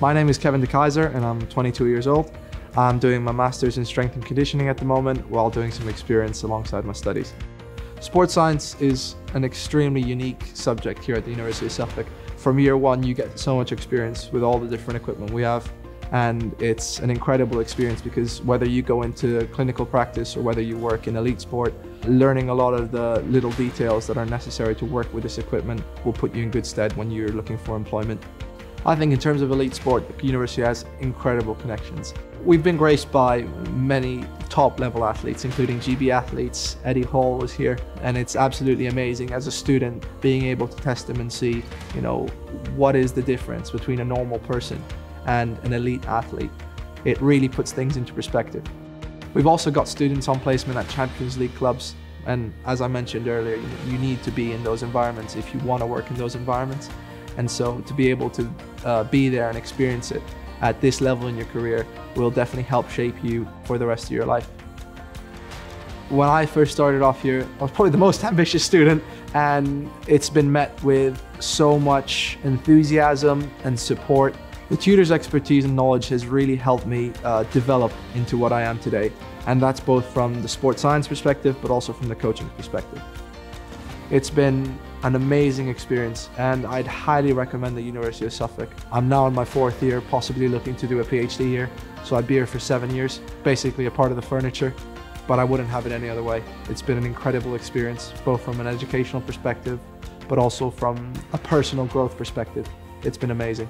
My name is Kevin De Kaiser and I'm 22 years old. I'm doing my master's in strength and conditioning at the moment while doing some experience alongside my studies. Sports science is an extremely unique subject here at the University of Suffolk. From year one, you get so much experience with all the different equipment we have and it's an incredible experience because whether you go into clinical practice or whether you work in elite sport, learning a lot of the little details that are necessary to work with this equipment will put you in good stead when you're looking for employment. I think in terms of elite sport, the university has incredible connections. We've been graced by many top level athletes, including GB athletes. Eddie Hall was here, and it's absolutely amazing as a student being able to test them and see, you know, what is the difference between a normal person and an elite athlete. It really puts things into perspective. We've also got students on placement at Champions League clubs, and as I mentioned earlier, you need to be in those environments if you want to work in those environments. And so to be able to uh, be there and experience it at this level in your career will definitely help shape you for the rest of your life. When I first started off here, I was probably the most ambitious student and it's been met with so much enthusiasm and support. The tutor's expertise and knowledge has really helped me uh, develop into what I am today. And that's both from the sports science perspective, but also from the coaching perspective. It's been an amazing experience and I'd highly recommend the University of Suffolk. I'm now in my fourth year, possibly looking to do a PhD here. So I'd be here for seven years, basically a part of the furniture, but I wouldn't have it any other way. It's been an incredible experience, both from an educational perspective, but also from a personal growth perspective. It's been amazing.